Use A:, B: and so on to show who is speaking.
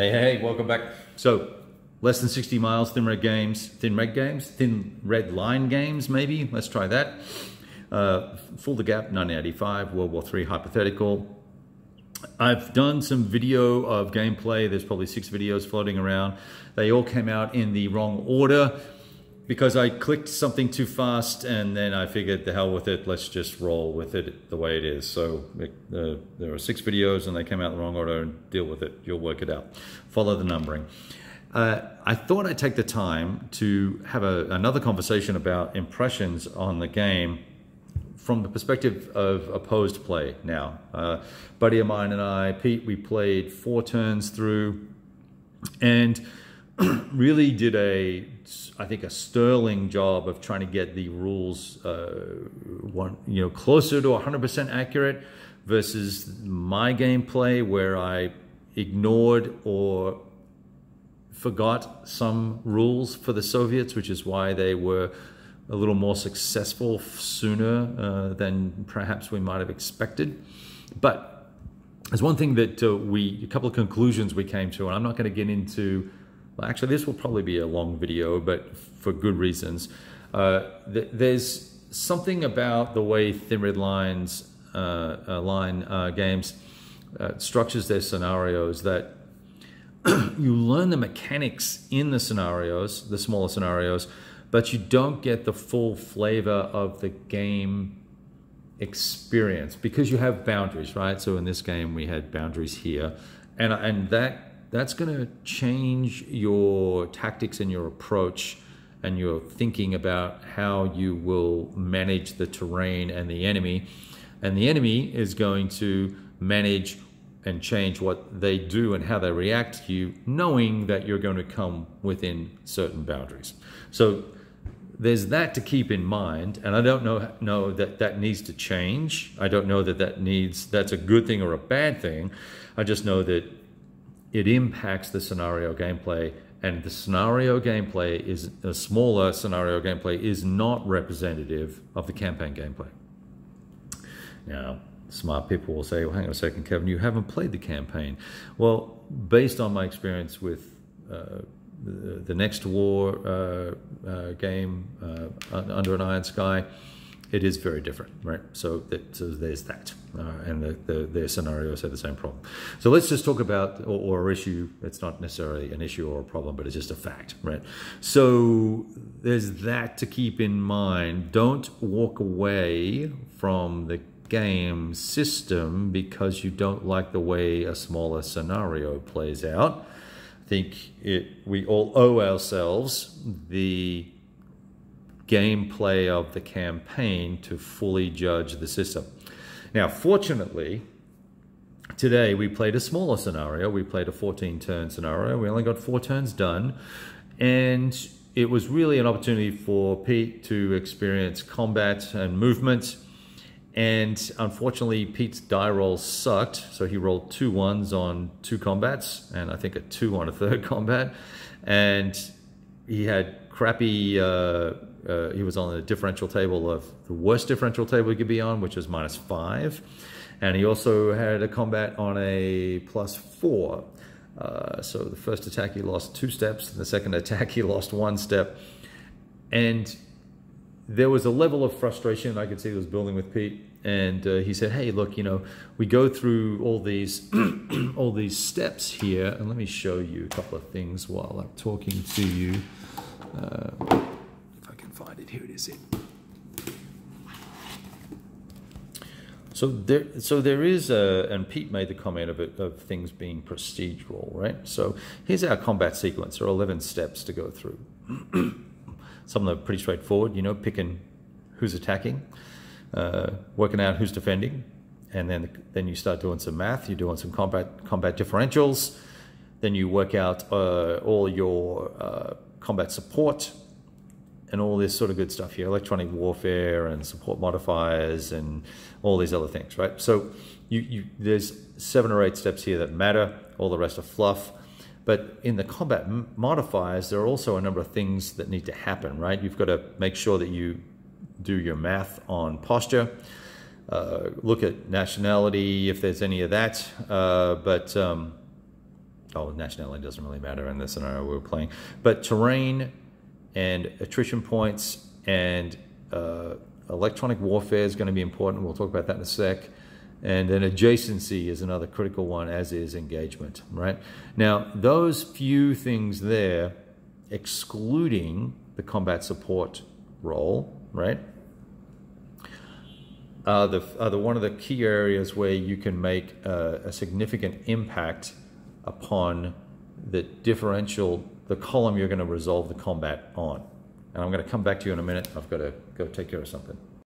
A: Hey, hey, welcome back. So, less than 60 miles, Thin Red Games, Thin Red Games, Thin Red Line Games, maybe. Let's try that. Uh, Fulda Gap, 1985, World War III hypothetical. I've done some video of gameplay. There's probably six videos floating around. They all came out in the wrong order because I clicked something too fast and then I figured the hell with it, let's just roll with it the way it is. So uh, there are six videos and they came out in the wrong order and deal with it. You'll work it out. Follow the numbering. Uh, I thought I'd take the time to have a, another conversation about impressions on the game from the perspective of opposed play now. Uh, buddy of mine and I, Pete, we played four turns through and really did a, I think, a sterling job of trying to get the rules, uh, one, you know, closer to 100% accurate versus my gameplay where I ignored or forgot some rules for the Soviets, which is why they were a little more successful sooner uh, than perhaps we might have expected. But there's one thing that uh, we, a couple of conclusions we came to, and I'm not going to get into actually, this will probably be a long video, but for good reasons. Uh, th there's something about the way Thin Red Lines uh, uh, line uh, games uh, structures their scenarios that you learn the mechanics in the scenarios, the smaller scenarios, but you don't get the full flavor of the game experience because you have boundaries, right? So in this game, we had boundaries here, and and that that's going to change your tactics and your approach and your thinking about how you will manage the terrain and the enemy. And the enemy is going to manage and change what they do and how they react to you, knowing that you're going to come within certain boundaries. So there's that to keep in mind, and I don't know know that that needs to change. I don't know that that needs that's a good thing or a bad thing. I just know that it impacts the scenario gameplay and the scenario gameplay is a smaller scenario gameplay is not representative of the campaign gameplay. Now, smart people will say, well, hang on a second, Kevin, you haven't played the campaign. Well, based on my experience with uh, the, the, Next War uh, uh, game, uh, Under an Iron Sky, it is very different, right? So, that, so there's that, uh, and the, the, their scenarios have the same problem. So let's just talk about, or, or issue, it's not necessarily an issue or a problem, but it's just a fact, right? So there's that to keep in mind. Don't walk away from the game system because you don't like the way a smaller scenario plays out. I think it, we all owe ourselves the gameplay of the campaign to fully judge the system. Now, fortunately, today we played a smaller scenario. We played a 14 turn scenario. We only got four turns done. And it was really an opportunity for Pete to experience combat and movement. And unfortunately, Pete's die roll sucked. So he rolled two ones on two combats and I think a two on a third combat. And he had crappy uh, uh, he was on the differential table of the worst differential table he could be on, which was minus five. And he also had a combat on a plus four. Uh, so the first attack he lost two steps, the second attack he lost one step. And there was a level of frustration I could see was building with Pete. And uh, he said, "Hey, look, you know, we go through all these, all these steps here, and let me show you a couple of things while I'm talking to you." Uh, if I can find it. Here it is. It. So there, so there is a, and Pete made the comment of it, of things being procedural, right? So here's our combat sequence. There are 11 steps to go through. Some of them are pretty straightforward, you know, picking who's attacking, uh, working out who's defending, and then then you start doing some math. You're doing some combat combat differentials. Then you work out uh, all your uh, combat support and all this sort of good stuff here, electronic warfare and support modifiers and all these other things, right? So you, you, there's seven or eight steps here that matter, all the rest are fluff. But in the combat modifiers, there are also a number of things that need to happen, right? You've got to make sure that you do your math on posture, uh, look at nationality if there's any of that, uh, but um, oh, nationality doesn't really matter in the scenario we are playing, but terrain and attrition points and uh, electronic warfare is going to be important. We'll talk about that in a sec. And then adjacency is another critical one, as is engagement, right? Now, those few things there, excluding the combat support role, right, are the, are the one of the key areas where you can make a, a significant impact upon the differential, the column you're going to resolve the combat on. And I'm going to come back to you in a minute. I've got to go take care of something.